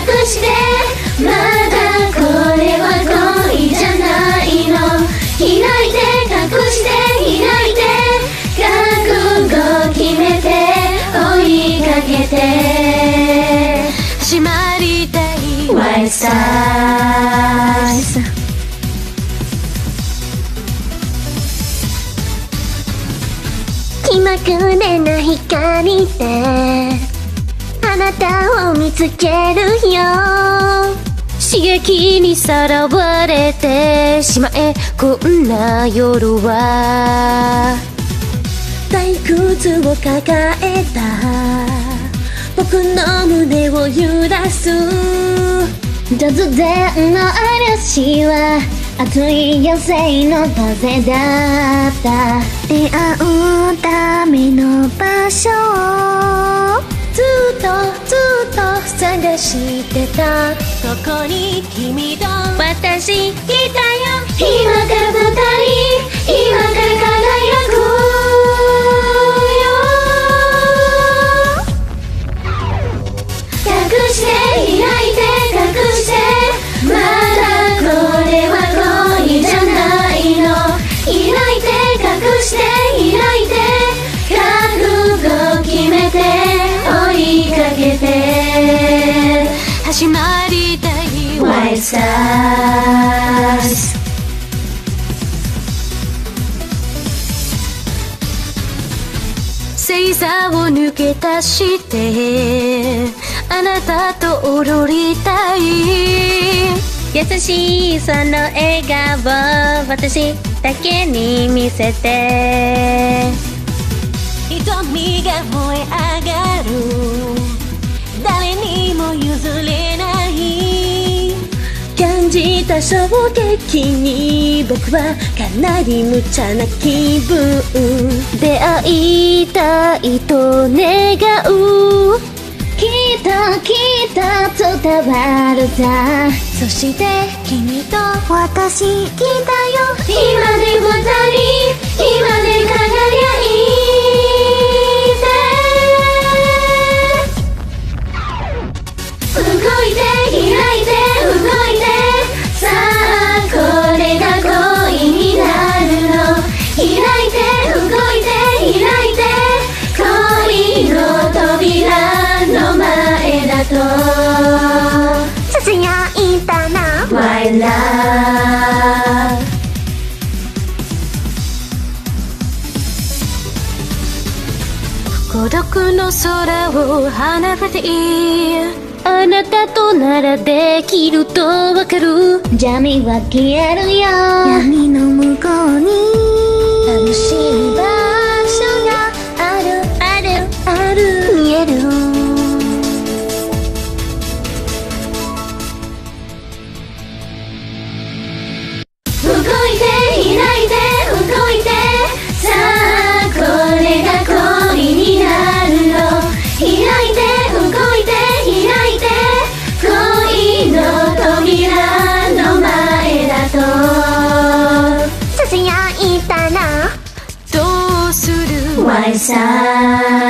隠してまだこれは恋じゃないの。開いて隠して開いて覚悟決めて追いかけて。閉まりたい。White Stars 気まぐれな光であなたを見つけるよ。刺激にさらわれてしまえこんな夜は。退屈を抱えた。僕の胸を揺らす。突然の嵐は熱い野生の風だった。出会うための場所探してた。ここに君と私いたよ。今から二人。今から輝くよ。隠して始まりたい White Stars 星座を抜け出してあなたと踊りたい。優しいその笑顔私だけに見せて。た衝撃に僕はかなり無茶な気分出会いたいと願うきっときっと伝わるさそして君と私来たよ。今で二人とささやいたな My love 孤独の空を離れていい。あなたとならできるとわかる。邪味は消えるよ。闇の向こうに。楽しいささやい